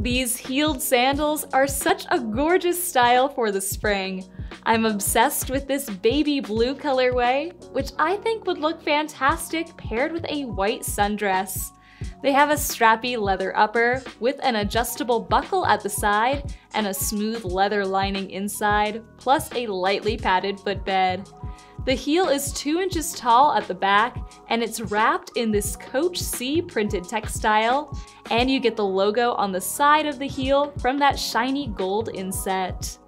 These heeled sandals are such a gorgeous style for the spring. I'm obsessed with this baby blue colorway, which I think would look fantastic paired with a white sundress. They have a strappy leather upper with an adjustable buckle at the side and a smooth leather lining inside, plus a lightly padded footbed. The heel is 2 inches tall at the back and it's wrapped in this Coach C printed textile, and you get the logo on the side of the heel from that shiny gold inset.